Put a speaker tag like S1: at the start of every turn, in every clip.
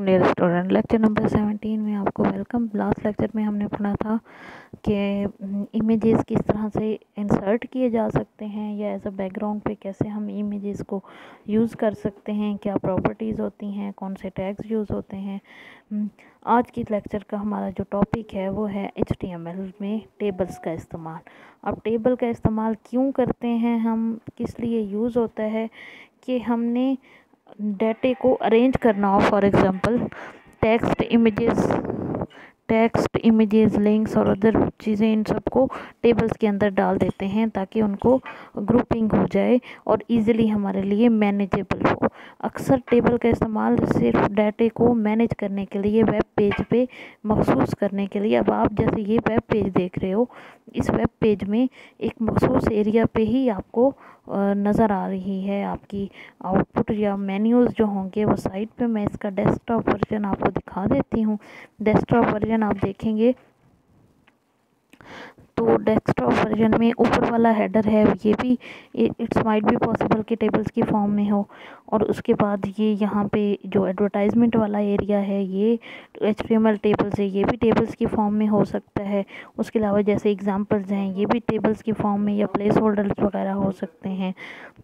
S1: Dear student lecture number seventeen में आपको welcome last lecture में हमने पढ़ा था कि इमेजेस किस तरह से इंसर्ट किए जा सकते हैं या एज अ बैकग्राउंड पे कैसे हम इमेजेस को यूज़ कर सकते हैं क्या प्रॉपर्टीज़ होती हैं कौन से टैग्स यूज़ होते हैं। हम्म, आज की लेक्चर का हमारा जो टॉपिक है वो है एच में टेबल्स का इस्तेमाल। अब टेबल का इस्तेमाल क्यों करते हैं हम किस लिए यूज़ होता है कि हमने डेटे को अरेंज करना हो for example text images text images links और अदर चीज़ें, इन सबको टेबल्स के अंदर डाल देते हैं ताकि उनको ग्रुपिंग हो जाए और इजीली हमारे लिए मैनेजेबल हो। अक्सर टेबल का इस्तेमाल सिर्फ़ डाटे को मैनेज करने के लिए वेब पेज पे मखसूस करने के लिए। अब आप जैसे ये वेब पेज देख रहे हो, इस वेब पेज में एक मखसूस एरिया पे ही आपको नज़र आ रही है आपकी आउटपुट या मेन्यूज़ जो होंगे वो साइट पे। मैं इसका डेस्कटॉप वर्जन आपको दिखा देती हूँ। डेस्कटॉप वर्जन आप देखेंगे तो डेस्कटॉप वर्जन में ऊपर वाला हेडर है। ये भी इट्स माइट भी पॉसिबल कि टेबल्स की फॉर्म में हो। और उसके बाद ये यहाँ पे जो एडवर्टाइजमेंट वाला एरिया है ये H T M L tables है ये भी टेबल्स की फॉर्म में हो सकता है। उसके अलावा जैसे एग्जांपल्स हैं ये भी टेबल्स की फॉर्म में या प्लेस होल्डर्स वगैरह हो सकते हैं।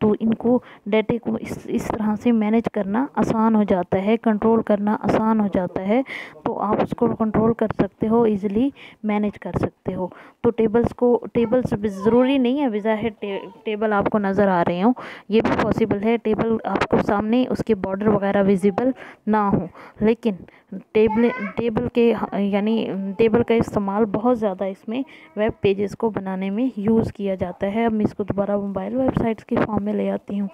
S1: तो इनको डेटे को इस इस तरह से मैनेज करना आसान हो जाता है कंट्रोल करना आसान हो जाता है। तो आप उसको कंट्रोल कर सकते हो ईज़िली मैनेज कर सकते हो। तो टेबल्स को टेबल्स ज़रूरी नहीं है विज़ाहिर टे, टेबल आपको नज़र आ रहे हो। ये भी पॉसिबल है टेबल आपको सामने उसके बॉर्डर वगैरह विजिबल ना हो। लेकिन टेबल टेबल के, यानी टेबल का इस्तेमाल बहुत ज़्यादा इसमें वेब पेजेस को बनाने में यूज़ किया जाता है। अब मैं इसको दोबारा मोबाइल वेबसाइट्स के फॉर्म में ले आती हूँ।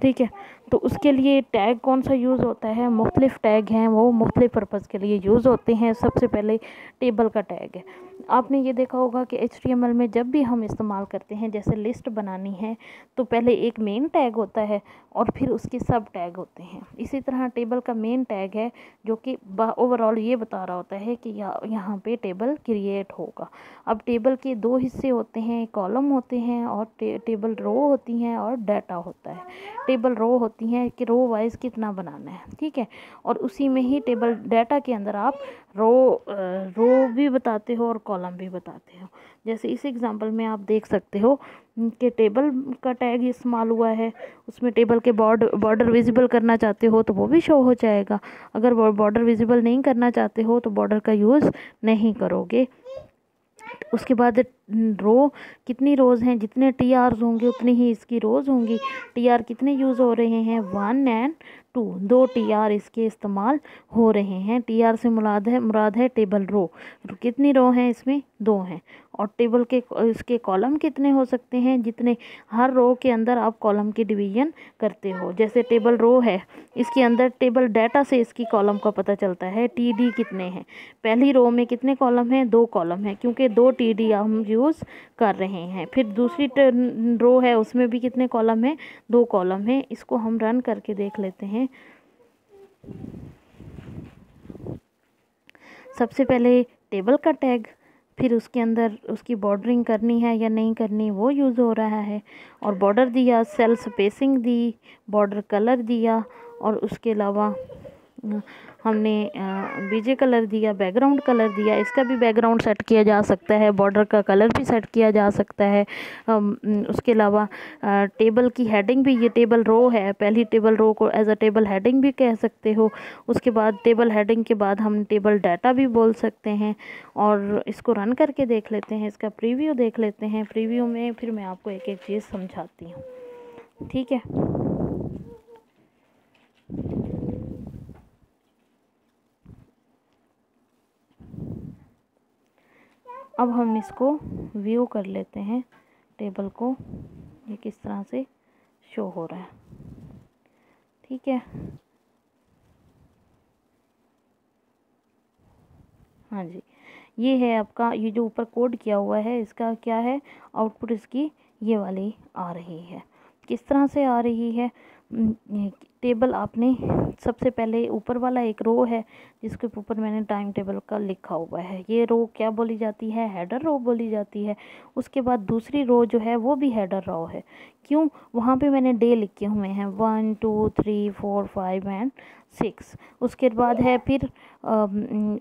S1: ठीक है? तो उसके लिए टैग कौन सा यूज़ होता है? मुख्तलिफ़ टैग हैं वो मुख्तलिफ़ पर्पज़ के लिए यूज़ होते हैं। सबसे पहले टेबल का टैग है। आपने ये देखा होगा कि एचटीएमएल में जब भी हम इस्तेमाल करते हैं जैसे लिस्ट बनानी है तो पहले एक मेन टैग होता है और फिर उसके सब टैग होते हैं। इसी तरह टेबल का मेन टैग है जो कि ओवरऑल ये बता रहा होता है कि यहाँ पे टेबल क्रिएट होगा। अब टेबल के दो हिस्से होते हैं कॉलम होते हैं और टे, टेबल रो होती हैं और डाटा होता है। टेबल रो होती हैं कि रो वाइज कितना बनाना है, ठीक है? और उसी में ही टेबल डाटा के अंदर आप रो रो भी बताते हो और कॉलम भी बताते हो। जैसे इस एग्ज़ाम्पल में आप देख सकते हो कि टेबल का टैग इस्तेमाल हुआ है, उसमें टेबल के बॉर्डर बॉर्डर विजिबल करना चाहते हो तो वो भी शो हो जाएगा। अगर बॉर्डर विजिबल नहीं करना चाहते हो तो बॉर्डर का यूज़ नहीं करोगे। उसके बाद रो, कितनी रोज़ हैं, जितने टी आर्स होंगे, उतनी ही इसकी रोज़ होंगी। टी आर कितने यूज़ हो रहे हैं? वन एंड टू, दो टी आर इसके इस्तेमाल हो रहे हैं। टी आर से मुराद है मुराद है टेबल रो। कितनी रो हैं इसमें? दो हैं। और टेबल के इसके कॉलम कितने हो सकते हैं? जितने हर रो के अंदर आप कॉलम की डिवीज़न करते हो। जैसे टेबल रो है, इसके अंदर टेबल डाटा से इसकी कॉलम का पता चलता है टी डी कितने हैं। पहली रो में कितने कॉलम हैं? दो कॉलम हैं, क्योंकि दो टी डी हम यूज़ कर रहे हैं। फिर दूसरी रो है, उसमें भी कितने कॉलम हैं? दो कॉलम हैं। इसको हम रन करके देख लेते हैं। सबसे पहले टेबल का टैग फिर उसके अंदर उसकी बॉर्डरिंग करनी है या नहीं करनी वो यूज़ हो रहा है। और बॉर्डर दिया सेल स्पेसिंग दी बॉर्डर कलर दिया और उसके अलावा हमने बीजे कलर दिया बैकग्राउंड कलर दिया, इसका भी बैकग्राउंड सेट किया जा सकता है बॉर्डर का कलर भी सेट किया जा सकता है। उसके अलावा टेबल की हेडिंग भी, ये टेबल रो है, पहली टेबल रो को एज अ टेबल हेडिंग भी कह सकते हो। उसके बाद टेबल हेडिंग के बाद हम टेबल डाटा भी बोल सकते हैं और इसको रन करके देख लेते हैं, इसका प्रीव्यू देख लेते हैं। प्रीव्यू में फिर मैं आपको एक एक चीज़ समझाती हूँ। ठीक है? अब हम इसको व्यू कर लेते हैं टेबल को, ये किस तरह से शो हो रहा है। ठीक है? हाँ जी। ये है आपका, ये जो ऊपर कोड किया हुआ है, इसका क्या है? आउटपुट इसकी ये वाली आ रही है। किस तरह से आ रही है? टेबल आपने सबसे पहले ऊपर वाला एक रो है, जिसके ऊपर मैंने टाइम टेबल का लिखा हुआ है। ये रो क्या बोली जाती है? हेडर रो बोली जाती है। उसके बाद दूसरी रो जो है, वो भी हेडर रो है। क्यों? वहाँ पे मैंने डे लिखे हुए हैं। One two three four five and six. उसके बाद है फिर आ,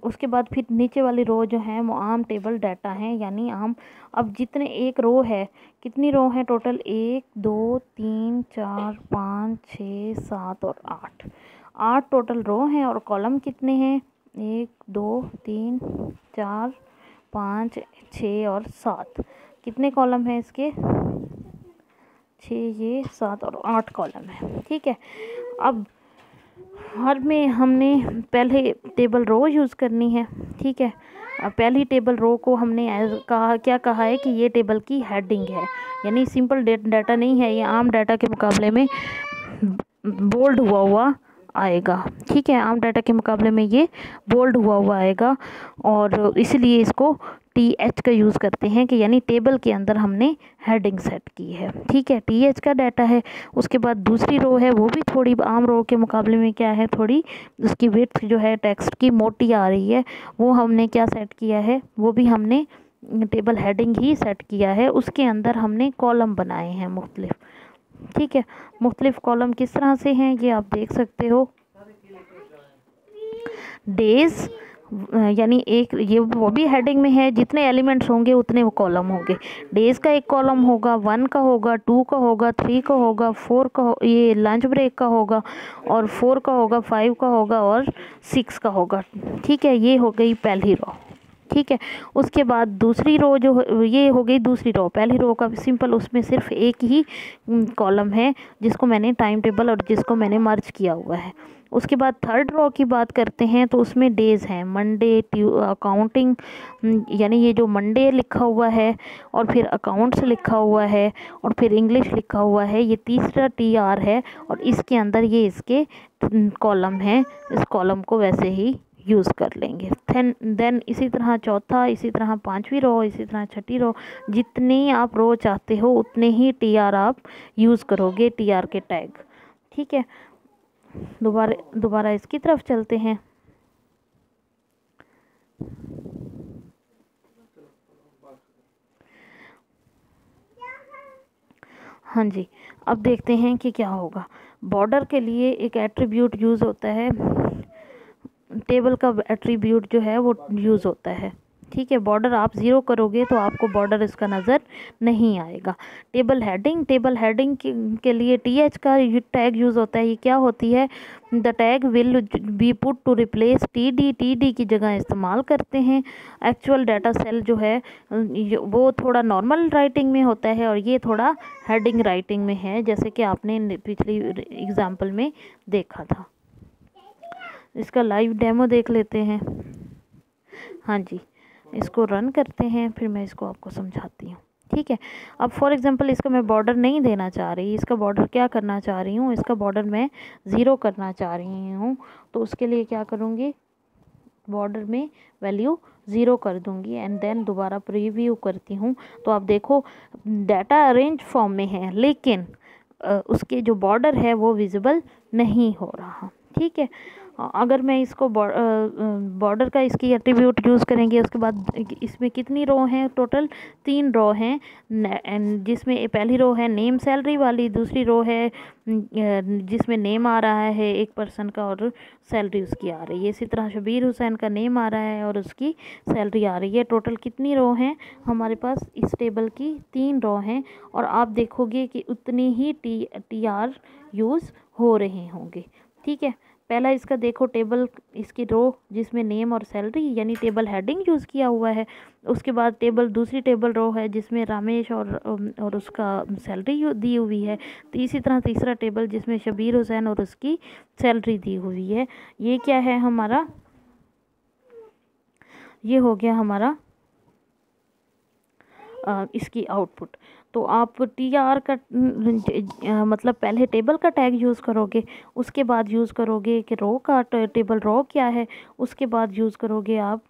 S1: उसके बाद फिर नीचे वाली रो जो है वो आम टेबल डाटा है यानी आम अब जितने एक रो है कितनी रो है टोटल? एक दो तीन चार पाँच छः सात और आठ। आठ टोटल रो हैं और कॉलम कितने हैं? एक दो तीन चार पाँच छः और सात। कितने कॉलम हैं इसके? छः ये सात और आठ कॉलम है, ठीक है? अब हर में हमने पहले टेबल रो यूज़ करनी है, ठीक है? पहली टेबल रो को हमने कहा, क्या कहा है कि ये टेबल की हेडिंग है, यानी सिंपल डाटा नहीं है, ये आम डाटा के मुकाबले में बोल्ड हुआ हुआ आएगा। ठीक है, आम डाटा के मुकाबले में ये बोल्ड हुआ हुआ आएगा और इसलिए इसको टी एच का यूज़ करते हैं कि यानी टेबल के अंदर हमने हेडिंग सेट की है। ठीक है टी एच का डाटा है, उसके बाद दूसरी रो है, वो भी थोड़ी आम रो के मुकाबले में क्या है, थोड़ी उसकी विथ जो है टेक्स्ट की मोटी आ रही है, वो हमने क्या सेट किया है, वो भी हमने टेबल हेडिंग ही सेट किया है, उसके अंदर हमने कॉलम बनाए हैं मुख्तलिफ़। ठीक है? मुख्तलिफ़ कॉलम किस तरह से हैं ये आप देख सकते हो। डेज़ यानी एक ये वो भी हेडिंग में है जितने एलिमेंट्स होंगे उतने वो कॉलम होंगे। डेज़ का एक कॉलम होगा वन का होगा टू का होगा थ्री का होगा फोर का हो, ये लंच ब्रेक का होगा और फोर का होगा फाइव का होगा और सिक्स का होगा। ठीक है ये हो गई पहली रो ठीक है। उसके बाद दूसरी रो जो ये हो गई दूसरी रो पहली रो का सिंपल उसमें सिर्फ़ एक ही कॉलम है, जिसको मैंने टाइम टेबल और जिसको मैंने मर्ज किया हुआ है। उसके बाद थर्ड रो की बात करते हैं तो उसमें डेज़ हैं। मंडे अकाउंटिंग यानी ये जो मंडे लिखा हुआ है, और फिर अकाउंट्स लिखा हुआ है, और फिर इंग्लिश लिखा हुआ है, ये तीसरा टी आर है, और इसके अंदर ये इसके कॉलम हैं। इस कॉलम को वैसे ही यूज़ कर लेंगे। देन देन इसी तरह चौथा, इसी तरह पांचवी रो इसी तरह छठी रो जितनी आप रो चाहते हो, उतने ही टी आर आप यूज़ करोगे टी आर के टैग ठीक है? दोबारा दोबारा इसकी तरफ़ चलते हैं। हाँ जी, अब देखते हैं कि क्या होगा। बॉर्डर के लिए एक एट्रीब्यूट यूज़ होता है। टेबल का एट्रीब्यूट जो है वो यूज़ होता है। ठीक है बॉर्डर आप ज़ीरो करोगे तो आपको बॉर्डर इसका नज़र नहीं आएगा। टेबल हेडिंग टेबल हेडिंग के लिए टी एच का टैग यूज़ होता है। ये क्या होती है? The tag will be put to replace T D T D की जगह इस्तेमाल करते हैं। एक्चुअल डाटा सेल जो है वो थोड़ा नॉर्मल राइटिंग में होता है और ये थोड़ा हेडिंग राइटिंग में है, जैसे कि आपने पिछली एग्ज़ाम्पल में देखा था। इसका लाइव डेमो देख लेते हैं। हाँ जी, इसको रन करते हैं, फिर मैं इसको आपको समझाती हूँ। ठीक है? अब फॉर एग्ज़ाम्पल इसका मैं बॉर्डर नहीं देना चाह रही, इसका बॉर्डर क्या करना चाह रही हूँ? इसका बॉर्डर मैं ज़ीरो करना चाह रही हूँ तो उसके लिए क्या करूँगी? बॉर्डर में वैल्यू ज़ीरो कर दूँगी एंड देन दोबारा प्रीव्यू करती हूँ। तो आप देखो डाटा अरेंज फॉर्म में है, लेकिन उसके जो बॉर्डर है, वो विजिबल नहीं हो रहा। ठीक है? अगर मैं इसको बॉर्डर का इसकी एट्रीब्यूट यूज़ करेंगे, उसके बाद इसमें कितनी रो हैं? टोटल तीन रो हैं। जिसमें पहली रो है नेम सैलरी वाली, दूसरी रो है जिसमें नेम आ रहा है एक पर्सन का और सैलरी उसकी आ रही है। इसी तरह शबीर हुसैन का नेम आ रहा है और उसकी सैलरी आ रही है। टोटल कितनी रो हैं? हमारे पास इस टेबल की तीन रो हैं और आप देखोगे कि उतनी ही टी टी आर यूज़ हो रहे होंगे। ठीक है? पहला इसका देखो टेबल, इसकी रो जिसमें नेम और सैलरी यानी टेबल हेडिंग यूज़ किया हुआ है। उसके बाद टेबल, दूसरी टेबल रो है जिसमें रामेश और और उसका सैलरी दी हुई है। तो इसी तरह तीसरा टेबल जिसमें शबीर हुसैन और उसकी सैलरी दी हुई है। ये क्या है हमारा? ये हो गया हमारा इसकी आउटपुट तो आप टी आर का मतलब पहले टेबल का टैग यूज़ करोगे, उसके बाद यूज़ करोगे कि रो का टेबल रो क्या है, उसके बाद यूज़ करोगे आप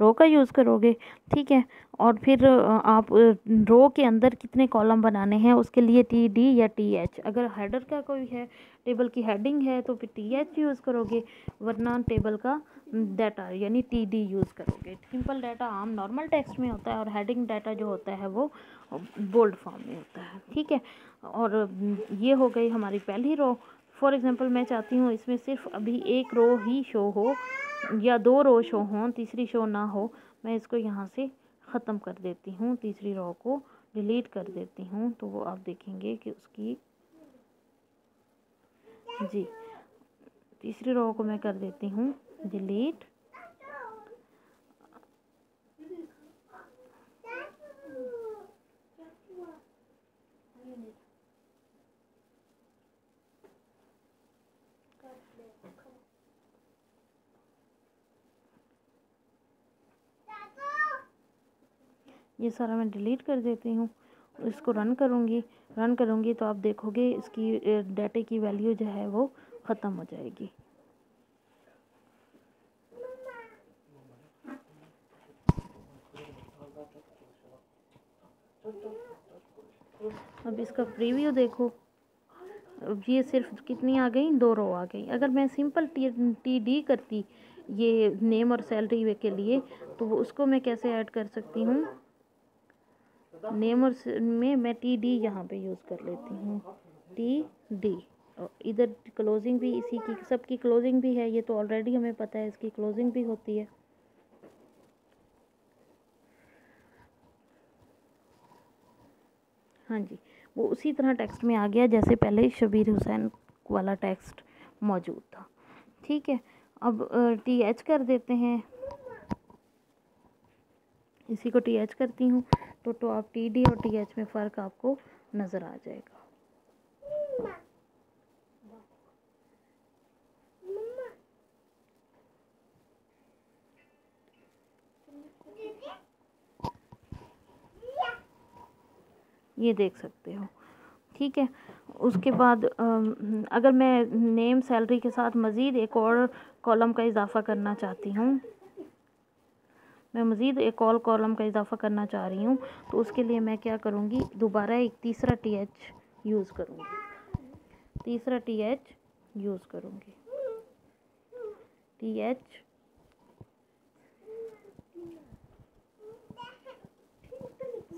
S1: रो का यूज़ करोगे, ठीक है? और फिर आप रो के अंदर कितने कॉलम बनाने हैं, उसके लिए टी डी या टी एच अगर हेडर का कोई है टेबल की हेडिंग है तो फिर टी एच यूज़ करोगे, वरना टेबल का डाटा यानी टी डी यूज़ करोगे। सिंपल डाटा आम नॉर्मल टेक्स्ट में होता है और हेडिंग डाटा जो होता है वो बोल्ड फॉर्म में होता है, ठीक है? और ये हो गई हमारी पहली रो फॉर एग्ज़ाम्पल मैं चाहती हूँ इसमें सिर्फ़ अभी एक रो ही शो हो, या दो रो शो हों, तीसरी शो ना हो, मैं इसको यहाँ से ख़त्म कर देती हूँ, तीसरी रो को डिलीट कर देती हूँ तो वो आप देखेंगे कि उसकी जी, तीसरी रो को मैं कर देती हूँ। डिलीट ये सारा मैं डिलीट कर देती हूँ। इसको रन करूँगी। रन करूँगी तो आप देखोगे इसकी डाटे की वैल्यू जो है वो ख़त्म हो जाएगी। अब इसका प्रीव्यू देखो। अब ये सिर्फ़ कितनी आ गई? दो रो आ गई। अगर मैं सिंपल टी टी डी करती ये नेम और सैलरी के लिए तो उसको मैं कैसे ऐड कर सकती हूँ? नेम और में मैं टी डी यहाँ पे यूज़ कर लेती हूँ। टी डी इधर क्लोजिंग भी इसी की, सबकी क्लोजिंग भी है। ये तो ऑलरेडी हमें पता है, इसकी क्लोजिंग भी होती है। हाँ जी। वो उसी तरह टेक्स्ट में आ गया जैसे पहले शबीर हुसैन वाला टेक्स्ट मौजूद था। ठीक है, अब टी एच कर देते हैं। इसी को टी एच करती हूँ तो तो आप टी डी और टी एच में फ़र्क आपको नज़र आ जाएगा। ये देख सकते हो। ठीक है? उसके बाद अगर मैं नेम सैलरी के साथ मज़ीद एक और कॉलम का इजाफ़ा करना चाहती हूँ। मैं मज़ीद एक और कॉलम का इजाफ़ा करना चाह रही हूँ तो उसके लिए मैं क्या करूँगी? दोबारा एक तीसरा टी एच यूज़ करूँगी। तीसरा टी एच यूज़ करूँगी। टी एच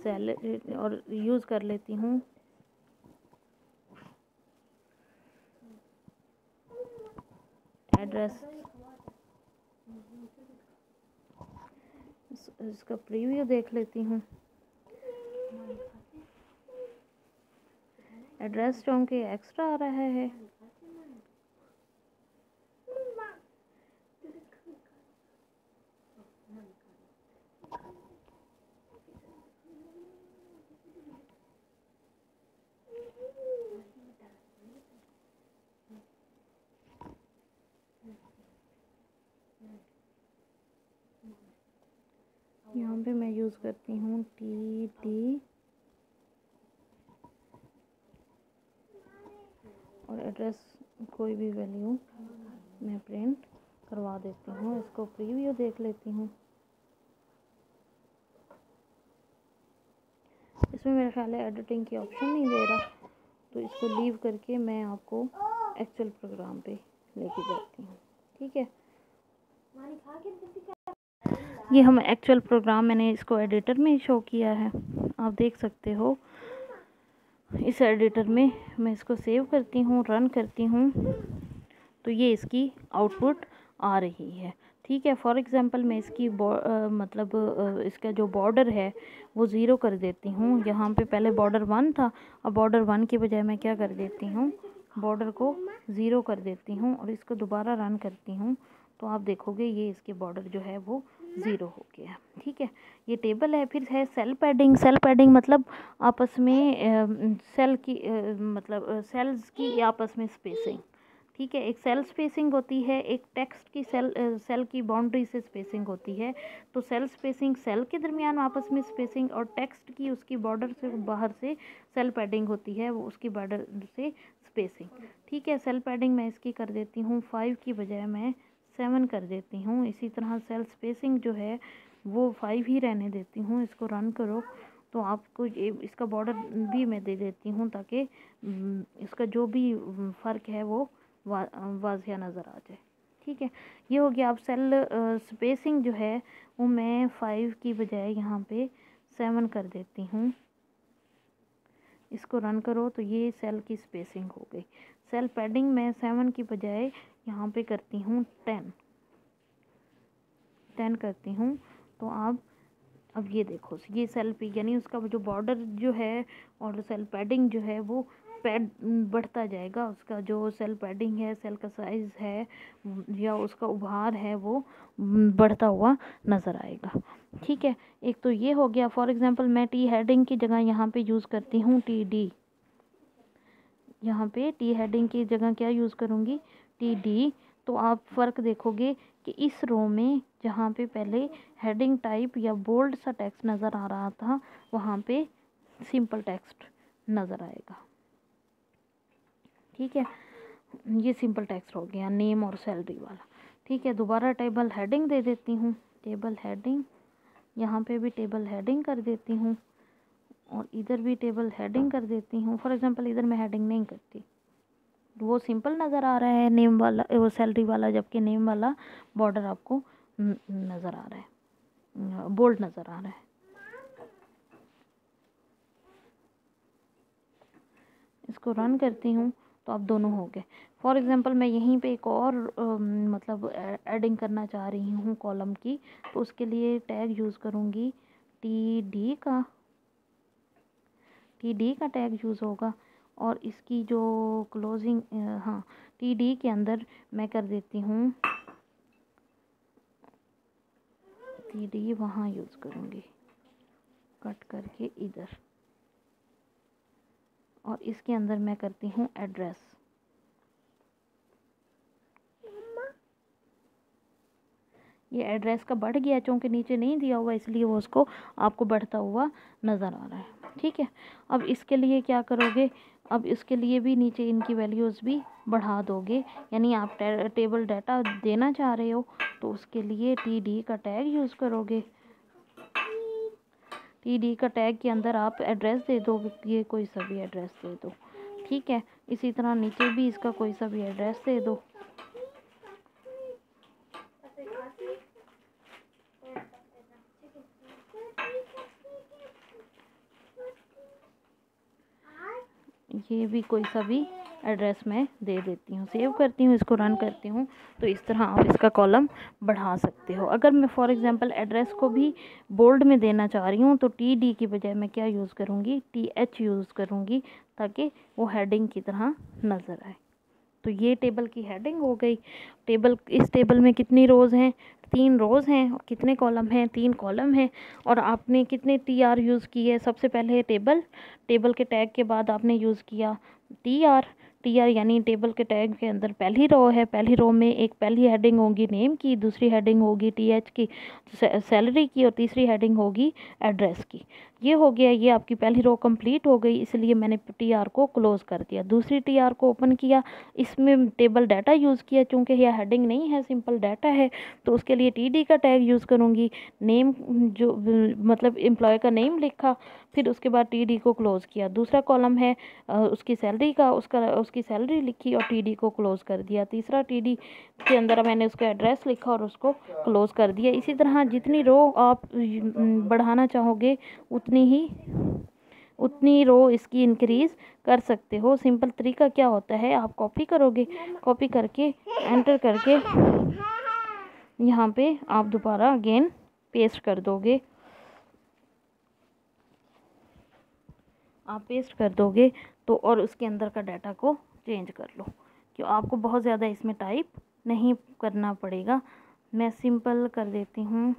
S1: सेल और यूज़ कर लेती हूँ। एड्रेस इसका प्रीव्यू देख लेती हूँ। एड्रेस चौंके एक्स्ट्रा आ रहा है। यहाँ पे मैं यूज़ करती हूँ टी टी और एड्रेस कोई भी वैल्यू मैं प्रिंट करवा देती हूँ, इसको प्रीव्यू देख लेती हूँ। इसमें मेरा ख्याल है एडिटिंग की ऑप्शन नहीं दे रहा तो इसको लीव करके मैं आपको एक्चुअल प्रोग्राम पे लेके जाती हूँ, ठीक है? ये हम एक्चुअल प्रोग्राम मैंने इसको एडिटर में शो किया है। आप देख सकते हो। इस एडिटर में मैं इसको सेव करती हूँ रन करती हूँ। तो ये इसकी आउटपुट आ रही है। ठीक है फॉर एग्ज़ाम्पल मैं इसकी आ, मतलब आ, इसका जो बॉर्डर है वो ज़ीरो कर देती हूँ। यहाँ पे पहले बॉर्डर वन था अब बॉर्डर वन के बजाय मैं क्या कर देती हूँ? बॉर्डर को ज़ीरो कर देती हूँ और इसको दोबारा रन करती हूँ। तो आप देखोगे ये इसके बॉर्डर जो है वो ज़ीरो हो गया। ठीक है? ये टेबल है, फिर है सेल पैडिंग सेल पैडिंग मतलब आपस में सेल की मतलब सेल्स की आपस में स्पेसिंग ठीक है? एक सेल स्पेसिंग होती है, एक टेक्स्ट की सेल सेल की बाउंड्री से स्पेसिंग होती है। तो सेल स्पेसिंग सेल के दरमियान आपस में स्पेसिंग और टेक्स्ट की उसकी बॉर्डर से बाहर से सेल पैडिंग होती है, वो उसकी बॉर्डर से स्पेसिंग ठीक है? सेल पैडिंग मैं इसकी कर देती हूँ। फाइव की बजाय मैं सेवन कर देती हूँ। इसी तरह सेल स्पेसिंग जो है, वो फाइव ही रहने देती हूँ। इसको रन करो। तो आपको इसका बॉर्डर भी मैं दे देती हूँ ताकि इसका जो भी फ़र्क है वो वा, वाजिया नज़र आ जाए। ठीक है? ये हो गया अब सेल स्पेसिंग जो है, वो मैं फाइव की बजाय यहाँ पे सेवन कर देती हूँ। इसको रन करो तो ये सेल की स्पेसिंग हो गई। सेल पैडिंग मैं सेवन की बजाय यहाँ पे करती हूँ टेन। टेन करती हूँ तो आप, अब ये देखो, ये सेल यानी उसका जो बॉर्डर जो है और सेल पैडिंग जो है वो पैड, बढ़ता जाएगा। उसका जो सेल पैडिंग है, सेल का साइज़ है, या उसका उभार है वो बढ़ता हुआ नज़र आएगा। ठीक है, एक तो ये हो गया। फॉर एग्ज़ाम्पल मैं टी हेडिंग की जगह यहाँ पे यूज़ करती हूँ टी डी यहाँ पे टी हेडिंग की जगह क्या यूज़ करूँगी? टी डी तो आप फ़र्क देखोगे कि इस रो में जहाँ पे पहले हेडिंग टाइप या बोल्ड सा टेक्स्ट नज़र आ रहा था, वहाँ पे सिंपल टेक्स्ट नज़र आएगा। ठीक है? ये सिंपल टेक्स्ट हो गया नेम और सैलरी वाला। ठीक है? दोबारा टेबल हेडिंग दे देती हूँ। टेबल हेडिंग यहाँ पे भी टेबल हेडिंग कर देती हूँ। और इधर भी टेबल हेडिंग कर देती हूँ। फॉर एग्ज़ाम्पल इधर मैं हेडिंग नहीं करती। वो सिंपल नज़र आ रहा है नेम वाला वो सैलरी वाला जबकि नेम वाला बॉर्डर आपको नज़र आ रहा है। बोल्ड नज़र आ रहा है। इसको रन करती हूँ तो आप दोनों हो गए। फॉर एग्ज़ाम्पल मैं यहीं पे एक और आ, मतलब एडिंग करना चाह रही हूँ कॉलम की तो उसके लिए टैग यूज़ करूँगी टी डी का। टी डी का टैग यूज़ होगा और इसकी जो क्लोजिंग हाँ टी डी के अंदर मैं कर देती हूँ। टी डी वहाँ यूज़ करूँगी। कट करके इधर। और इसके अंदर मैं करती हूँ एड्रेस ये एड्रेस का बढ़ गया, चूँकि नीचे नहीं दिया हुआ, इसलिए वो उसको आपको बढ़ता हुआ नज़र आ रहा है। ठीक है? अब इसके लिए क्या करोगे? अब इसके लिए भी नीचे इनकी वैल्यूज़ भी बढ़ा दोगे। यानी आप टेबल डाटा देना चाह रहे हो तो उसके लिए टी डी का टैग यूज़ करोगे। टी डी का टैग के अंदर आप एड्रेस दे दो ये कोई सा भी एड्रेस दे दो। ठीक है? इसी तरह नीचे भी इसका कोई सा भी एड्रेस दे दो। ये भी कोई सा भी एड्रेस मैं दे देती हूँ, सेव करती हूँ, इसको रन करती हूँ तो इस तरह आप इसका कॉलम बढ़ा सकते हो। अगर मैं फॉर एग्ज़ाम्पल एड्रेस को भी बोल्ड में देना चाह रही हूँ तो टी डी की बजाय मैं क्या यूज़ करूँगी? टी एच यूज़ करूँगी, ताकि वो हेडिंग की तरह नज़र आए। तो ये टेबल की हेडिंग हो गई। टेबल, इस टेबल में कितनी रोज़ हैं? तीन रोज़ हैं। कितने कॉलम हैं? तीन कॉलम हैं। और आपने कितने टी आर यूज़ किए सबसे पहले टेबल टेबल के टैग के बाद आपने यूज़ किया टी आर टी आर यानी टेबल के टैग के अंदर पहली रो है। पहली रो में एक पहली हेडिंग होगी नेम की, दूसरी हेडिंग होगी टी एच की सैलरी की और तीसरी हेडिंग होगी एड्रेस की। ये हो गया, ये आपकी पहली रो कंप्लीट हो गई, इसलिए मैंने टी आर को क्लोज़ कर दिया। दूसरी टी आर को ओपन किया, इसमें टेबल डाटा यूज़ किया, चूँकि यह हेडिंग नहीं है सिंपल डाटा है तो उसके लिए टी डी का टैग यूज़ करूँगी नेम जो मतलब एम्प्लॉय का नेम लिखा, फिर उसके बाद टी डी को क्लोज़ किया। दूसरा कॉलम है उसकी सैलरी का, उसका, उसकी सैलरी लिखी और टी डी को क्लोज़ कर दिया। तीसरा टी डी के अंदर मैंने उसका एड्रेस लिखा और उसको क्लोज़ कर दिया। इसी तरह जितनी रो आप बढ़ाना चाहोगे उतनी ही, उतनी रो इसकी इंक्रीज़ कर सकते हो। सिंपल तरीका क्या होता है? आप कॉपी करोगे कॉपी करके एंटर करके, यहाँ पे आप दोबारा अगेन पेस्ट कर दोगे। आप पेस्ट कर दोगे तो और उसके अंदर का डाटा को चेंज कर लो, क्यों आपको बहुत ज़्यादा इसमें टाइप नहीं करना पड़ेगा। मैं सिंपल कर देती हूँ।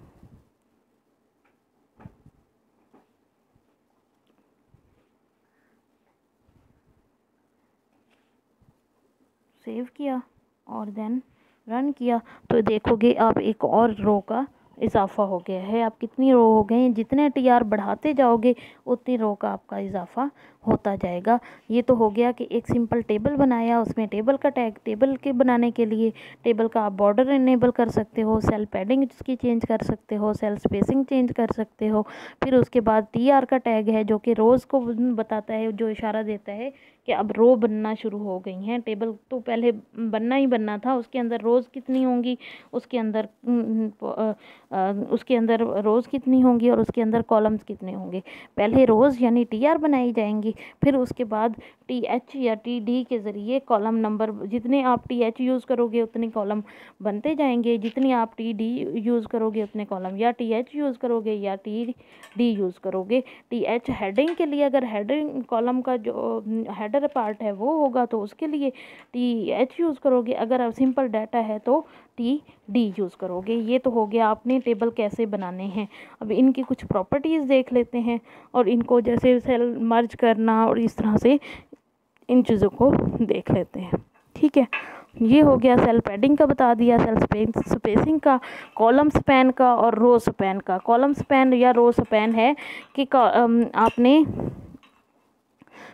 S1: सेव किया और देन रन किया। तो देखोगे आप एक और रो का इजाफ़ा हो गया है। आप कितनी रो हो गए हैं? जितने टी आर बढ़ाते जाओगे, उतनी रो का आपका इजाफ़ा होता जाएगा। ये तो हो गया कि एक सिंपल टेबल बनाया, उसमें टेबल का टैग टेबल के बनाने के लिए टेबल का आप बॉर्डर इनेबल कर सकते हो सेल पैडिंग इसकी चेंज कर सकते हो सेल स्पेसिंग चेंज कर सकते हो। फिर उसके बाद टी आर का टैग है, जो कि रोज़ को बताता है, जो इशारा देता है कि अब रो बनना शुरू हो गई हैं। टेबल तो पहले बनना ही बनना था, उसके अंदर रोज़ कितनी होंगी, उसके अंदर उसके अंदर रोज़ कितनी होंगी और उसके अंदर कॉलम्स कितने होंगे। पहले रोज़ यानी टी आर बनाई जाएँगी फिर उसके बाद टी एच या टी डी के ज़रिए कॉलम नंबर जितने आप टी एच यूज़ करोगे उतने कॉलम बनते जाएँगे। जितनी आप टी डी यूज़ करोगे उतने कॉलम या टी एच यूज़ करोगे या टी डी यूज़ करोगे। टी एच हेडिंग के लिए अगर हेडिंग कॉलम का जो हेड हेडर पार्ट है वो होगा तो उसके लिए टी एच यूज़ करोगे। अगर सिंपल डाटा है तो टी डी यूज़ करोगे। ये तो हो गया आपने टेबल कैसे बनाने हैं। अब इनकी कुछ प्रॉपर्टीज़ देख लेते हैं और इनको जैसे सेल मर्ज करना और इस तरह से इन चीज़ों को देख लेते हैं। ठीक है, ये हो गया सेल पैडिंग का बता दिया, सेल स्पेसिंग का, कॉलम स्पैन का और रो स्पैन का। कॉलम स्पैन या रो स्पैन है कि आपने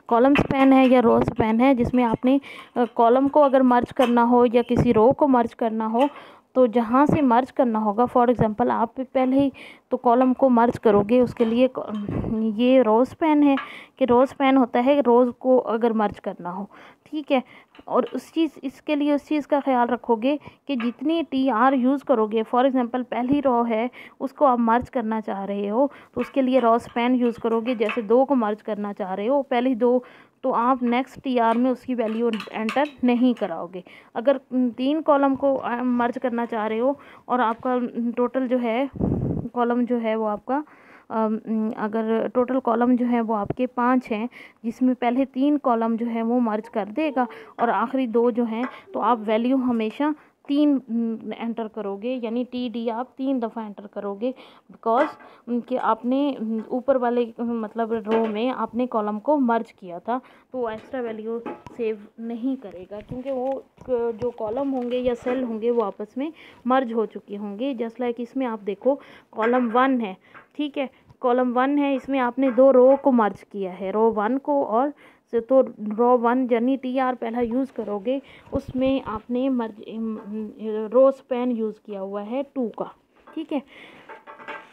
S1: कॉलम स्पैन है या रो स्पैन है, जिसमें आपने कॉलम को अगर मर्ज करना हो या किसी रो को मर्ज करना हो तो जहाँ से मर्ज करना होगा, फॉर एग्ज़ाम्पल आप पहले ही तो कॉलम को मर्ज करोगे, उसके लिए ये रोज़ पेन है कि रोज़ पेन होता है, रोज़ को अगर मर्ज करना हो, ठीक है? और उस चीज़, इसके लिए उस चीज़ का ख्याल रखोगे कि जितनी टी आर यूज़ करोगे फॉर एग्ज़ाम्पल पहली रॉ है, उसको आप मर्ज करना चाह रहे हो तो उसके लिए रॉस पेन यूज़ करोगे, जैसे दो को मर्ज करना चाह रहे हो, पहली दो तो आप नेक्स्ट टी आर में उसकी वैल्यू एंटर नहीं कराओगे। अगर तीन कॉलम को मर्ज करना चाह रहे हो, और आपका टोटल जो है कॉलम जो है वो आपका अगर टोटल कॉलम जो है वो आपके पाँच हैं, जिसमें पहले तीन कॉलम जो है वो मर्ज कर देगा और आखिरी दो जो हैं तो आप वैल्यू हमेशा तीन एंटर करोगे, यानी टी डी आप तीन दफ़ा एंटर करोगे बिकॉज़ कि आपने ऊपर वाले मतलब रो में आपने कॉलम को मर्ज किया था तो वो एक्स्ट्रा वैल्यू सेव नहीं करेगा, क्योंकि वो जो कॉलम होंगे या सेल होंगे वो आपस में मर्ज हो चुके होंगे जस्ट लाइक इसमें आप देखो कॉलम वन है, ठीक है कॉलम वन है, इसमें आपने दो रो को मर्ज किया है रो वन को और से तो रो वन यानी टी आर पहला यूज़ करोगे, उसमें आपने रोज पेन यूज़ किया हुआ है टू का, ठीक है?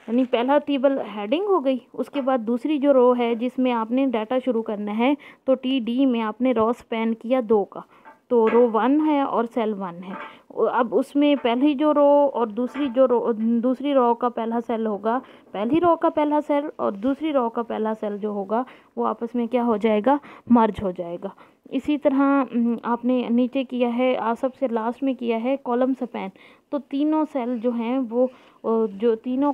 S1: यानी पहला टेबल हेडिंग हो गई, उसके बाद दूसरी जो रो है जिसमें आपने डाटा शुरू करना है तो टी डी में आपने रॉस पेन किया दो का। तो रो वन है और सेल वन है। अब उसमें पहली जो रो और दूसरी जो रो, दूसरी रो का पहला सेल होगा, पहली रो का पहला सेल और दूसरी रो का पहला सेल जो होगा, वो आपस में क्या हो जाएगा? मर्ज हो जाएगा। इसी तरह आपने नीचे किया है सबसे लास्ट में किया है कॉलम स्पैन। तो तीनों सेल जो हैं, वो जो तीनों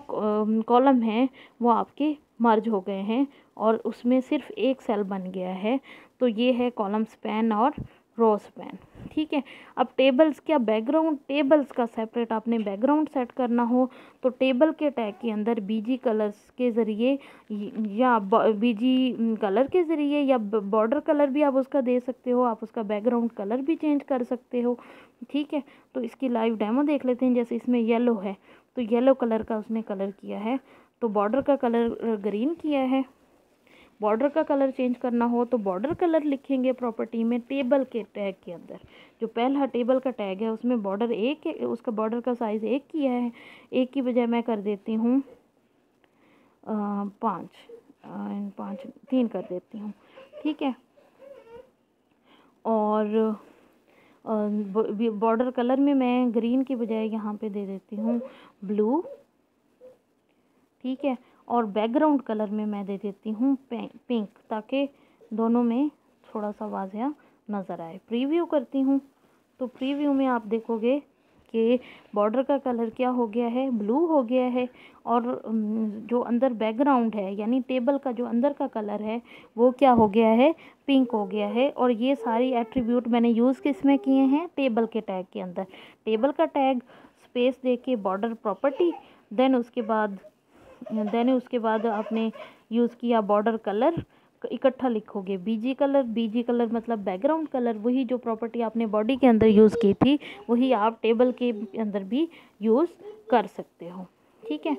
S1: कॉलम हैं, वो आपके मर्ज हो गए हैं और उसमें सिर्फ़ एक सेल बन गया है। तो ये है कॉलम स्पैन और रो स्पैन ठीक है? अब टेबल्स क्या? बैकग्राउंड टेबल्स का सेपरेट आपने बैकग्राउंड सेट करना हो तो टेबल के टैग के अंदर बीजी कलर्स के ज़रिए या बीजी कलर के ज़रिए या बॉर्डर कलर भी आप उसका दे सकते हो, आप उसका बैकग्राउंड कलर भी चेंज कर सकते हो, ठीक है? तो इसकी लाइव डेमो देख लेते हैं, जैसे इसमें येलो है तो येलो कलर का उसने कलर किया है तो बॉर्डर का कलर ग्रीन किया है। बॉर्डर का कलर चेंज करना हो तो बॉर्डर कलर लिखेंगे प्रॉपर्टी में टेबल के टैग के अंदर। जो पहला टेबल का टैग है, उसमें बॉर्डर एक उसका बॉर्डर का साइज़ एक किया है। एक की बजाय मैं कर देती हूँ पाँच पाँच, तीन कर देती हूँ, ठीक है? और बॉर्डर कलर में मैं ग्रीन की बजाय यहाँ पे दे देती हूँ ब्लू, ठीक है? और बैकग्राउंड कलर में मैं दे देती हूँ पिंक ताकि दोनों में थोड़ा सा वाजिया नज़र आए। प्रीव्यू करती हूँ। तो प्रीव्यू में आप देखोगे कि बॉर्डर का कलर क्या हो गया है? ब्लू हो गया है और जो अंदर बैकग्राउंड है, यानी टेबल का जो अंदर का कलर है, वो क्या हो गया है? पिंक हो गया है और ये सारी एट्रीब्यूट मैंने यूज़ किसमें किए हैं? टेबल के टैग के अंदर। टेबल का टैग स्पेस दे के बॉर्डर प्रॉपर्टी देन उसके बाद देन, उसके बाद आपने यूज़ किया बॉर्डर कलर इकट्ठा लिखोगे। B G colour B G colour मतलब बैकग्राउंड कलर वही जो प्रॉपर्टी आपने बॉडी के अंदर यूज़ की थी, वही आप टेबल के अंदर भी यूज़ कर सकते हो। ठीक है?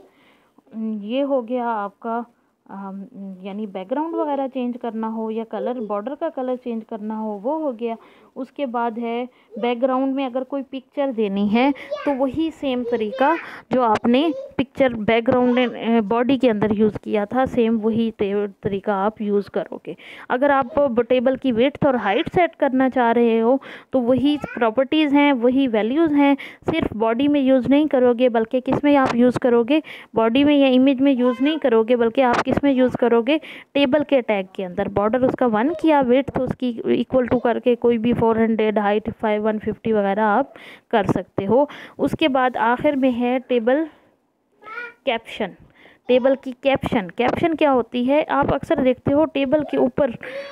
S1: ये हो गया आपका यानी बैकग्राउंड वगैरह चेंज करना हो या कलर बॉर्डर का कलर चेंज करना हो वो हो गया। उसके बाद है बैकग्राउंड में अगर कोई पिक्चर देनी है तो वही सेम तरीका जो आपने पिक्चर बैकग्राउंड बॉडी के अंदर यूज़ किया था सेम वही तरीका आप यूज़ करोगे। अगर आप टेबल की वेथ और हाइट सेट करना चाह रहे हो तो वही प्रॉपर्टीज़ हैं वही वैल्यूज़ हैं सिर्फ़ बॉडी में यूज़ नहीं करोगे बल्कि किसमें आप यूज़ करोगे? बॉडी में या इमेज में यूज़ नहीं करोगे बल्कि आप किसमें यूज़ करोगे टेबल के टैग के अंदर। बॉर्डर उसका वन किया वेट तो उसकी इक्वल टू करके कोई भी four hundred height five one fifty वगैरह आप कर सकते हो। उसके बाद आखिर में है टेबल कैप्शन टेबल की कैप्शन। कैप्शन क्या होती है? आप अक्सर देखते हो टेबल के ऊपर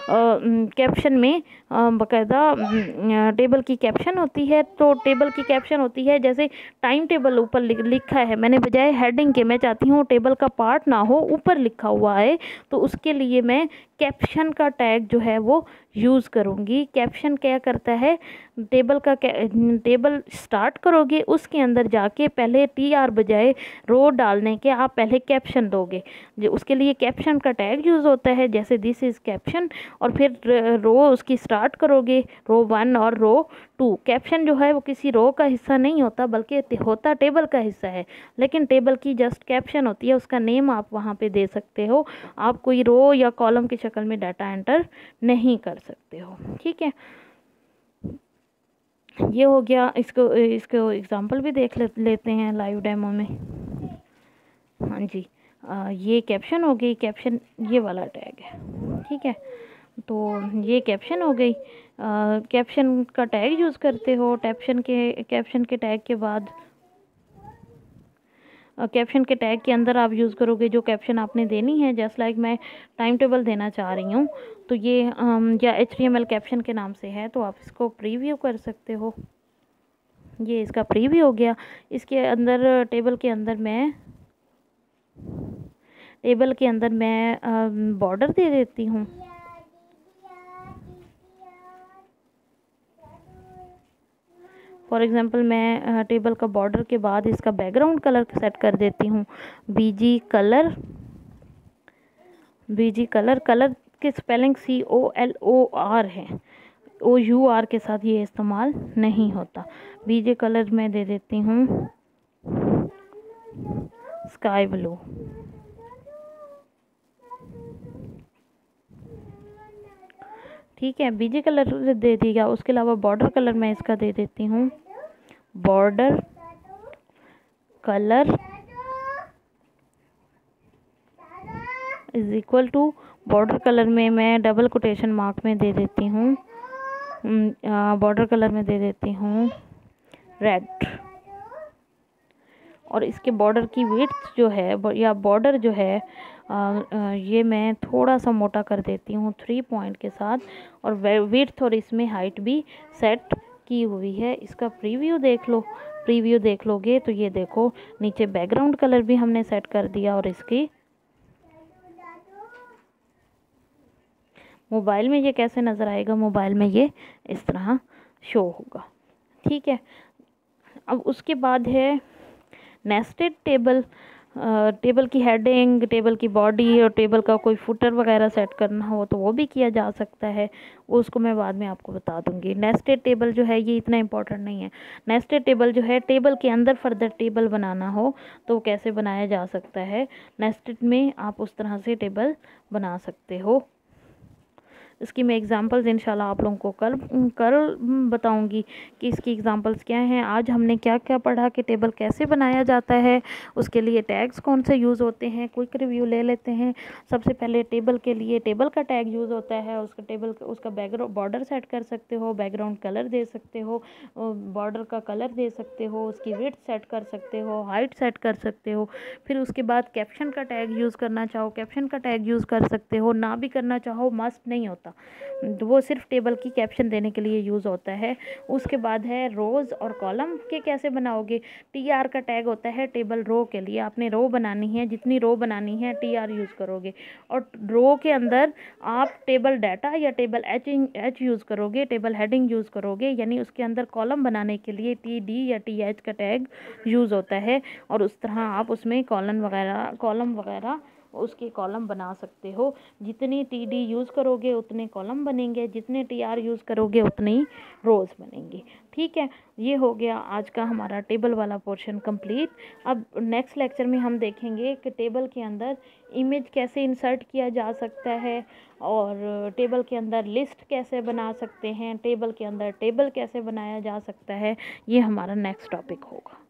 S1: कैप्शन में बाकायदा टेबल की कैप्शन होती है। तो टेबल की कैप्शन होती है, जैसे टाइम टेबल ऊपर लिखा है। मैंने बजाय हेडिंग के, मैं चाहती हूँ टेबल का पार्ट ना हो, ऊपर लिखा हुआ है तो उसके लिए मैं कैप्शन का टैग जो है वो यूज़ करूँगी। कैप्शन क्या करता है? टेबल का टेबल स्टार्ट करोगे, उसके अंदर जाके पहले टी आर बजाय रो डालने के आप पहले कैप्शन दोगे। उसके लिए कैप्शन का टैग यूज़ होता है, जैसे दिस इज़ कैप्शन और फिर रो उसकी स्टार्ट करोगे रो वन और रो टू कैप्शन जो है, वो किसी रो का हिस्सा नहीं होता, बल्कि होता टेबल का हिस्सा है। लेकिन टेबल की जस्ट कैप्शन होती है, उसका नेम आप वहाँ पे दे सकते हो। आप कोई रो या कॉलम की शक्ल में डाटा एंटर नहीं कर सकते हो ठीक है? ये हो गया इसको इसको एग्ज़ाम्पल भी देख ले, लेते हैं लाइव डेमो में। हाँ जी आ, ये कैप्शन हो गई कैप्शन ये वाला टैग है ठीक है? तो ये कैप्शन हो गई कैप्शन का टैग यूज़ करते हो कैप्शन के कैप्शन के टैग के बाद कैप्शन के टैग के अंदर आप यूज़ करोगे जो कैप्शन आपने देनी है जस्ट लाइक मैं टाइम टेबल देना चाह रही हूँ। तो ये या एच कैप्शन के नाम से है तो आप इसको प्रीव्यू कर सकते हो। ये इसका प्रीव्यू हो गया। इसके अंदर टेबल के अंदर मैं टेबल के अंदर मैं बॉर्डर दे देती हूँ। फॉर एग्ज़ाम्पल मैं टेबल का बॉर्डर के बाद इसका बैकग्राउंड कलर सेट कर देती हूँ। B G colour B G colour colour की spelling C O L O R है। ओ यू आर के साथ ये इस्तेमाल नहीं होता। बीजे कलर मैं दे देती हूँ। स्काई ब्लू ठीक है, बीजे कलर दे दिया उसके अलावा बॉर्डर कलर मैं इसका दे देती हूँ। Border colour is equal to border colour में मैं डबल कोटेशन मार्क में दे देती हूँ। बॉर्डर कलर में दे देती हूँ। रेड और इसके बॉर्डर की विड्थ जो है, या बॉर्डर जो है ये मैं थोड़ा सा मोटा कर देती हूँ थ्री पॉइंट के साथ और विड्थ और इसमें हाइट भी सेट की हुई है। इसका प्रीव्यू देख लो। प्रीव्यू देख लोगे तो ये देखो, नीचे बैकग्राउंड कलर भी हमने सेट कर दिया और इसकी मोबाइल में ये कैसे नज़र आएगा? मोबाइल में ये इस तरह शो होगा। ठीक है। अब उसके बाद है नेस्टेड टेबल टेबल की हेडिंग, टेबल की बॉडी और टेबल का कोई फुटर वगैरह सेट करना हो तो वो भी किया जा सकता है। उसको मैं बाद में आपको बता दूँगी। नेस्टेड टेबल जो है ये इतना इंपॉर्टेंट नहीं है। नेस्टेड टेबल जो है, टेबल के अंदर फर्दर टेबल बनाना हो तो कैसे बनाया जा सकता है? नेस्टेड में आप उस तरह से टेबल बना सकते हो। इसकी मैं एग्ज़ाम्पल्स इंशाल्लाह आप लोगों को कल कल बताऊँगी कि इसकी एग्ज़ाम्पल्स क्या हैं, आज हमने क्या क्या पढ़ा, कि टेबल कैसे बनाया जाता है, उसके लिए टैग्स कौन से यूज़ होते हैं क्विक रिव्यू ले लेते हैं। सबसे पहले टेबल के लिए टेबल का टैग यूज़ होता है, उसका टेबल उसका बैकग्राउंड बॉर्डर सेट कर सकते हो बैकग्राउंड कलर दे सकते हो बॉर्डर का कलर दे सकते हो, उसकी वेट सेट कर सकते हो हाइट सेट कर सकते हो। फिर उसके बाद कैप्शन का टैग यूज़ करना चाहो कैप्शन का टैग यूज़ कर सकते हो, ना भी करना चाहो मस्ट नहीं होता। तो वो सिर्फ़ टेबल की कैप्शन देने के लिए यूज़ होता है। उसके बाद है रोज़ और कॉलम। के कैसे बनाओगे? टी आर का टैग होता है टेबल रो के लिए। आपने रो बनानी है, जितनी रो बनानी है टी आर यूज़ करोगे। और रो के अंदर आप टेबल डाटा या टेबल एच एच यूज़ करोगे, टेबल हेडिंग यूज़ करोगे, यानी उसके अंदर कॉलम बनाने के लिए टी डी या टी एच का टैग यूज़ होता है। और उस तरह आप उसमें कॉलम वगैरह कॉलम वगैरह उसके कॉलम बना सकते हो। जितनी टी डी यूज़ करोगे, उतने कॉलम बनेंगे। जितने टी आर यूज़ करोगे, उतने ही रोज़ बनेंगे। ठीक है? ये हो गया आज का हमारा टेबल वाला पोर्शन कंप्लीट अब नेक्स्ट लेक्चर में हम देखेंगे कि टेबल के अंदर इमेज कैसे इंसर्ट किया जा सकता है और टेबल के अंदर लिस्ट कैसे बना सकते हैं टेबल के अंदर टेबल कैसे बनाया जा सकता है, ये हमारा नेक्स्ट टॉपिक होगा।